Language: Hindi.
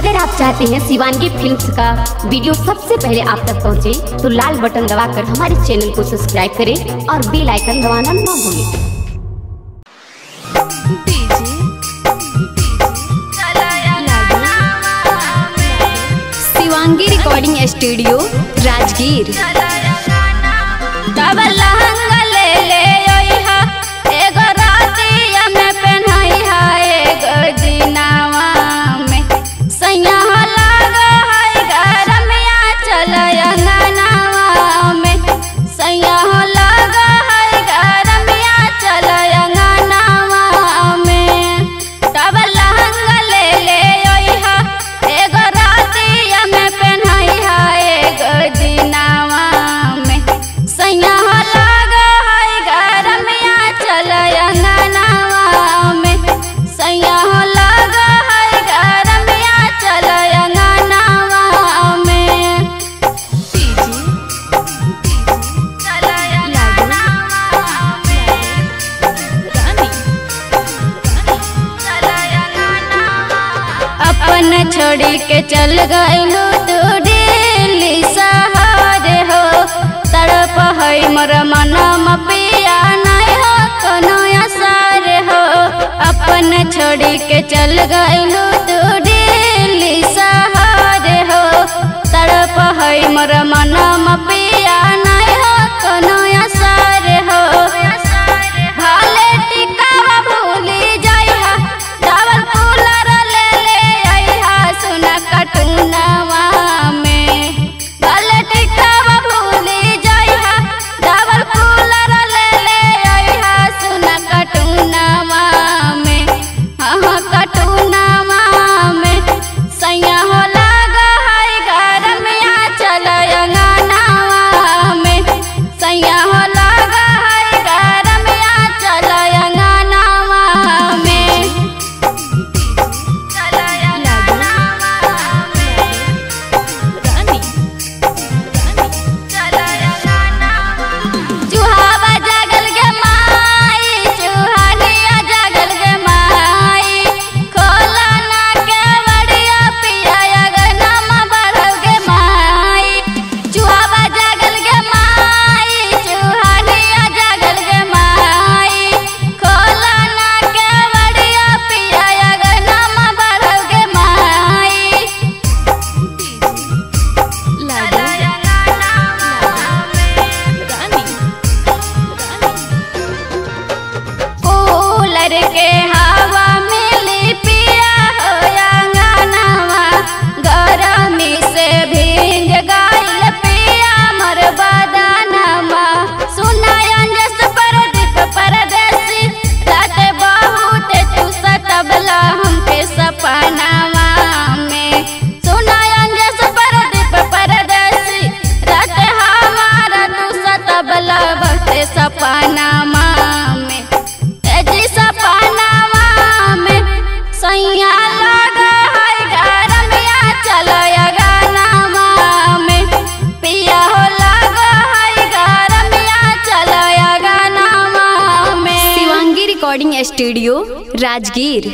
अगर आप चाहते हैं शिवानगी फिल्म्स का वीडियो सबसे पहले आप तक पहुँचे, तो लाल बटन दबाकर हमारे चैनल को सब्सक्राइब करें और बेल आइकन दबाना ना भूलें शिवांगी रिकॉर्डिंग स्टूडियो राजगीर छोड़ी के चल गईलू तू डेली शहर हो। तड़प है मोर मन मपिया नया को नया असर हो। अपन छोड़ी के चल गईलू तो ना करके हाँ रिकॉर्डिंग स्टूडियो राजगीर